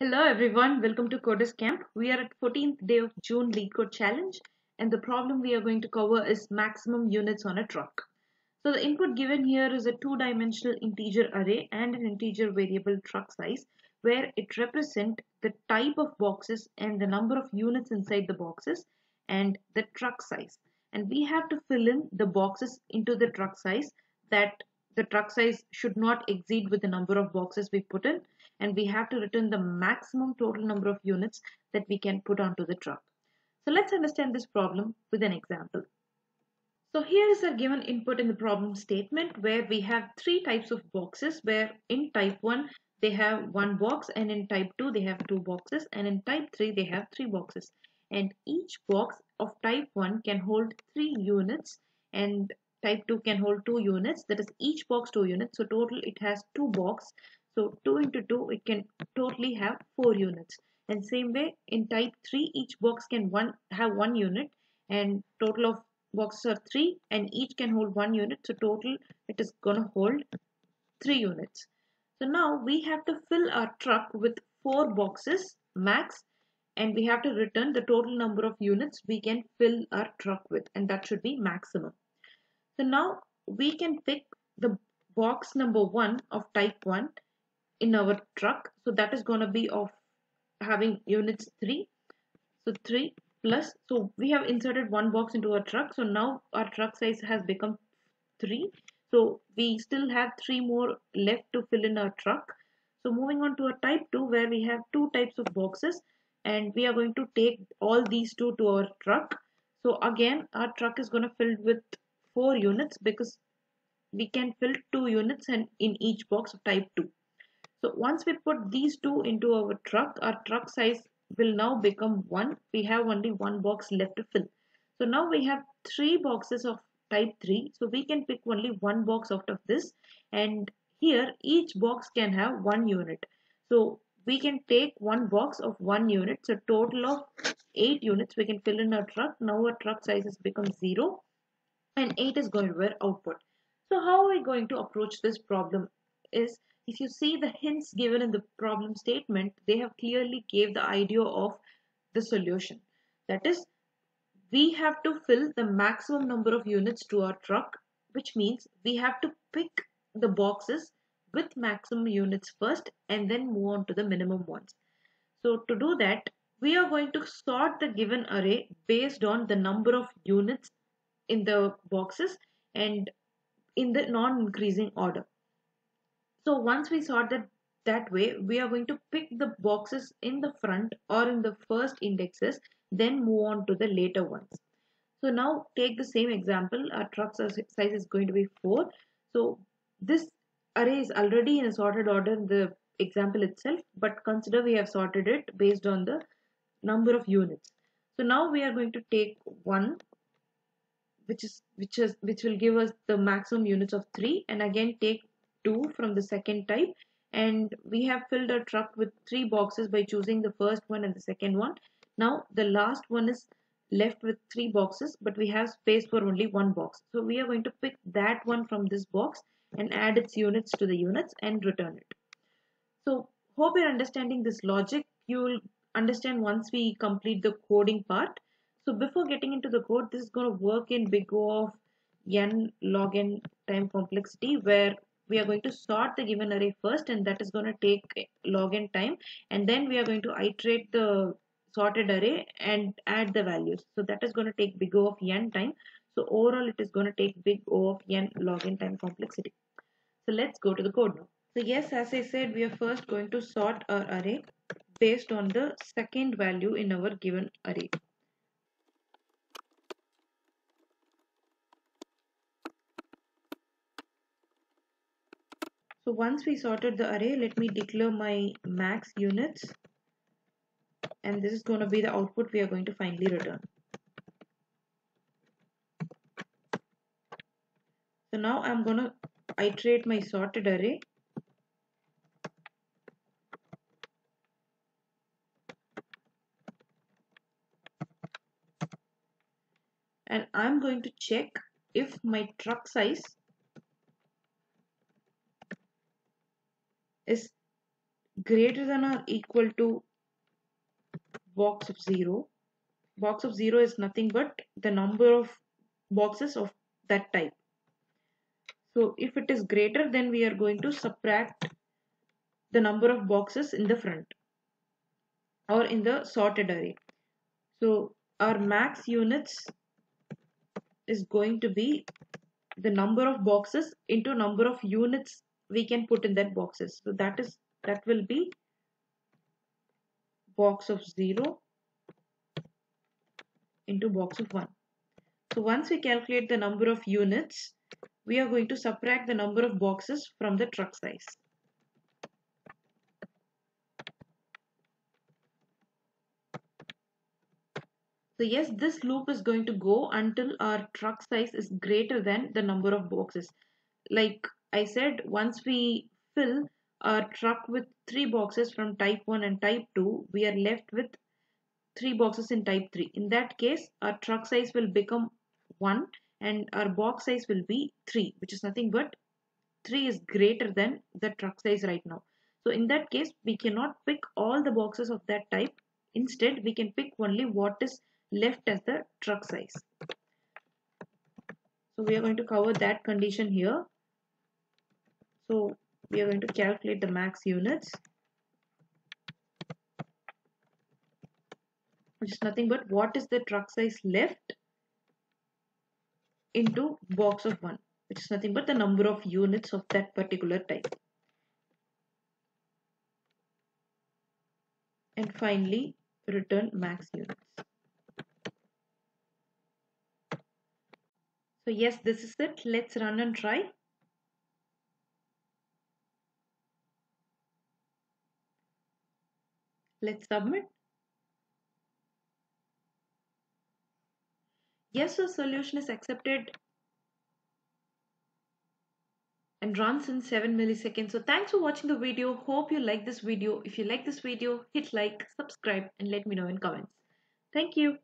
Hello everyone, welcome to Coders Camp. We are at 14th day of June LeetCode Challenge and the problem we are going to cover is maximum units on a truck. So the input given here is a two-dimensional integer array and an integer variable truck size where it represents the type of boxes and the number of units inside the boxes and the truck size. And we have to fill in the boxes into the truck size that the truck size should not exceed with the number of boxes we put in and we have to return the maximum total number of units that we can put onto the truck. So let's understand this problem with an example. So here is our given input in the problem statement where we have three types of boxes where in type 1 they have one box and in type 2 they have two boxes and in type 3 they have three boxes and each box of type 1 can hold three units and type 2 can hold two units that is each box two units so total it has two box so 2 into 2, it can totally have 4 units. And same way, in type 3, each box can one have 1 unit and total of boxes are 3 and each can hold 1 unit. So total, it is to hold 3 units. So now we have to fill our truck with 4 boxes max and we have to return the total number of units we can fill our truck with and that should be maximum. So now we can pick the box number 1 of type 1 in our truck. So that is going to be of having units 3 so 3 plus so we have inserted one box into our truck. So now our truck size has become 3 so we still have three more left to fill in our truck. So moving on to a type 2 where we have two types of boxes and we are going to take all these two to our truck. So again our truck is going to fill with four units because we can fill two units and in each box of type 2 so once we put these two into our truck, our truck size will now become 1. We have only one box left to fill. So now we have three boxes of type 3. So we can pick only one box out of this. And here each box can have one unit. So we can take one box of one unit. So total of 8 units we can fill in our truck. Now our truck size has become 0 and 8 is going to be our output. So how are we going to approach this problem is if you see the hints given in the problem statement, they have clearly gave the idea of the solution. That is, we have to fill the maximum number of units to our truck, which means we have to pick the boxes with maximum units first and then move on to the minimum ones. So to do that, we are going to sort the given array based on the number of units in the boxes and in the non-increasing order. So once we sort that that way, we are going to pick the boxes in the front or in the first indexes, then move on to the later ones. So now take the same example, our truck size is going to be 4. So this array is already in a sorted order in the example itself, but consider we have sorted it based on the number of units. So now we are going to take 1 which is which is which will give us the maximum units of 3 and again take 2 from the second type and we have filled our truck with three boxes by choosing the first one and the second one. Now the last one is left with three boxes but we have space for only one box. So we are going to pick that one from this box and add its units to the units and return it. So hope you're understanding this logic. You will understand once we complete the coding part. So before getting into the code, this is going to work in big O of n log n time complexity where we are going to sort the given array first and that is going to take log n time and then we are going to iterate the sorted array and add the values. So that is going to take big O of n time. So overall it is going to take big O of n log n time complexity. So let's go to the code now. So yes as I said we are first going to sort our array based on the second value in our given array So once we sorted the array, let me declare my max units. And this is going to be the output we are going to finally return. So now I'm going to iterate my sorted array. And I'm going to check if my truck size is greater than or equal to box of 0 box of 0 is nothing but the number of boxes of that type. So if it is greater then we are going to subtract the number of boxes in the front or in the sorted array. So our max units is going to be the number of boxes into number of units we can put in that boxes. So that is that will be box of 0 into box of 1 so once we calculate the number of units we are going to subtract the number of boxes from the truck size. So yes, this loop is going to go until our truck size is greater than the number of boxes. Like I said, once we fill our truck with three boxes from type 1 and type 2, we are left with three boxes in type 3. In that case, our truck size will become 1 and our box size will be 3, which is nothing but 3 is greater than the truck size right now. So in that case, we cannot pick all the boxes of that type. Instead, we can pick only what is left as the truck size. So we are going to cover that condition here. So we are going to calculate the max units. Which is nothing but what is the truck size left into box of 1 which is nothing but the number of units of that particular type. And finally return max units. So yes, this is it. Let's run and try. Let's submit. Yes, the solution is accepted and runs in 7 milliseconds. So thanks for watching the video. Hope you like this video. If you like this video, hit like, subscribe and let me know in comments. Thank you.